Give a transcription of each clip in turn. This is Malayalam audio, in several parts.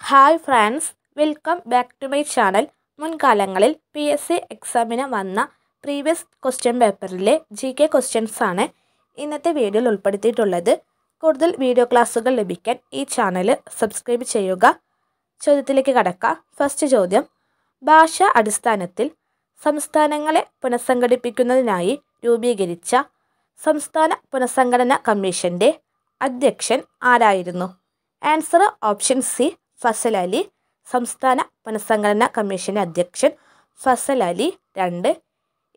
Hi friends welcome back to my channel മുൻകാലങ്ങളിൽ പി എസ് സി എക്സാമിന് വന്ന പ്രീവിയസ് ക്വസ്റ്റ്യൻ പേപ്പറിലെ ജി കെ ആണ് ഇന്നത്തെ വീഡിയോയിൽ ഉൾപ്പെടുത്തിയിട്ടുള്ളത്. കൂടുതൽ വീഡിയോ ക്ലാസ്സുകൾ ലഭിക്കാൻ ഈ ചാനൽ സബ്സ്ക്രൈബ് ചെയ്യുക. ചോദ്യത്തിലേക്ക് കടക്കാം. ഫസ്റ്റ് ചോദ്യം ഭാഷാ അടിസ്ഥാനത്തിൽ സംസ്ഥാനങ്ങളെ പുനഃസംഘടിപ്പിക്കുന്നതിനായി രൂപീകരിച്ച സംസ്ഥാന പുനഃസംഘടന കമ്മീഷന്റെ അധ്യക്ഷൻ ആരായിരുന്നു? Answer option C Fazal Ali സംസ്ഥാന പുനഃസംഘടനാ കമ്മീഷന്റെ അധ്യക്ഷൻ ഫസൽ അലി രണ്ട്.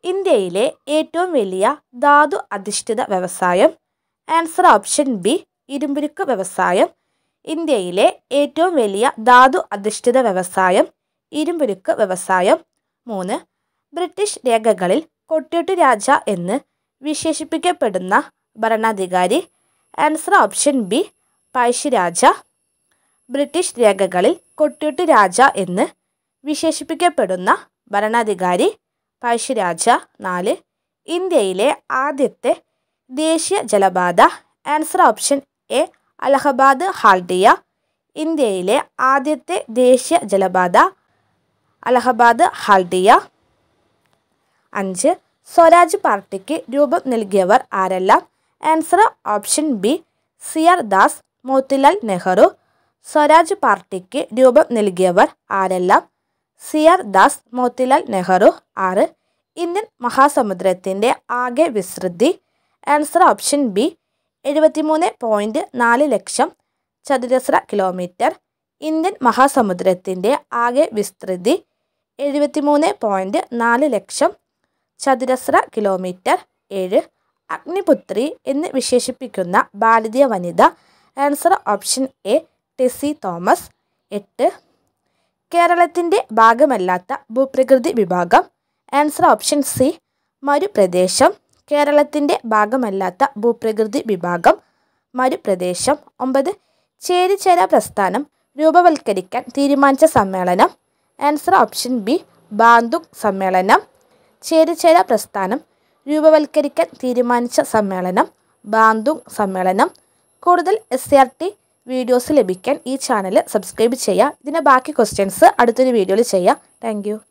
ഇന്ത്യയിലെ ഏറ്റവും വലിയ ധാതു അധിഷ്ഠിത വ്യവസായം. ആൻസർ ഓപ്ഷൻ ബി ഇരുമ്പുരുക്ക് വ്യവസായം. ഇന്ത്യയിലെ ഏറ്റവും വലിയ ധാതു അധിഷ്ഠിത വ്യവസായം ഇരുമ്പുരുക്ക് വ്യവസായം. മൂന്ന്. ബ്രിട്ടീഷ് രേഖകളിൽ കൊട്ടിയൂട്ട് രാജ എന്ന് വിശേഷിപ്പിക്കപ്പെടുന്ന ഭരണാധികാരി. Answer option B Pazhassi Raja British രേഖകളിൽ കൊട്ടിയൂട്ട് രാജ എന്ന് വിശേഷിപ്പിക്കപ്പെടുന്ന ഭരണാധികാരി പഴശ്ശിരാജ നാല് ഇന്ത്യയിലെ ആദ്യത്തെ ദേശീയ ജലപാത answer option A Allahabad Haldia ഇന്ത്യയിലെ ആദ്യത്തെ ദേശീയ ജലപാത അലഹബാദ് ഹാൽഡിയ അഞ്ച് സ്വരാജ് പാർട്ടിക്ക് രൂപം നൽകിയവർ ആരെല്ലാം? Answer option B C R Das Motilal Nehru Swaraj പാർട്ടിക്ക് രൂപം നൽകിയവർ ആരെല്ലാം? സി ആർ ദാസ് മോത്തിലാൽ നെഹ്റു ആറ്. ഇന്ത്യൻ മഹാസമുദ്രത്തിന്റെ ആകെ വിസ്തൃതി ആൻസർ ഓപ്ഷൻ ബി എഴുപത്തിമൂന്ന് പോയിന്റ് നാല് ലക്ഷം ചതുരശ്ര കിലോമീറ്റർ. ഇന്ത്യൻ മഹാസമുദ്രത്തിന്റെ ആകെ വിസ്തൃതി എഴുപത്തിമൂന്ന് പോയിന്റ് നാല് ലക്ഷം ചതുരശ്ര കിലോമീറ്റർ. ഏഴ്. അഗ്നിപുത്രി എന്ന് വിശേഷിപ്പിക്കുന്ന ഭാരതീയ വനിത answer option A Tessy Thomas. എട്ട്. കേരളത്തിന്റെ ഭാഗമല്ലാത്ത ഭൂപ്രകൃതി വിഭാഗം. Answer option C. മരുപ്രദേശം. കേരളത്തിന്റെ ഭാഗമല്ലാത്ത ഭൂപ്രകൃതി വിഭാഗം. മരുപ്രദേശം. ഒമ്പത്. ചേരിചേര പ്രസ്ഥാനം. രൂപവൽക്കരിക്കാൻ തീരുമാനിച്ച സമ്മേളനം. Answer option B. ബാന്തുക് സമ്മേളനം. ചേരിചേര പ്രസ്ഥാനം. രൂപവൽക്കരിക്കാൻ തീരുമാനിച്ച സമ്മേളനം. ബാന്തുങ് സമ്മേളനം. കൂടുതൽ എസ് ആർ ടി വീഡിയോസ് ലഭിക്കാൻ ഈ ചാനൽ സബ്സ്ക്രൈബ് ചെയ്യുക ഇതിന്റെ ബാക്കി ക്വസ്റ്റ്യൻസ് അടുത്തൊരു വീഡിയോയിൽ ചെയ്യാം. താങ്ക്